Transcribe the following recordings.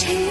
Chỉ.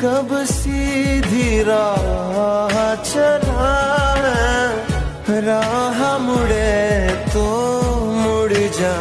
कब सीधी राह चला राह मुड़े तो मुड़ जा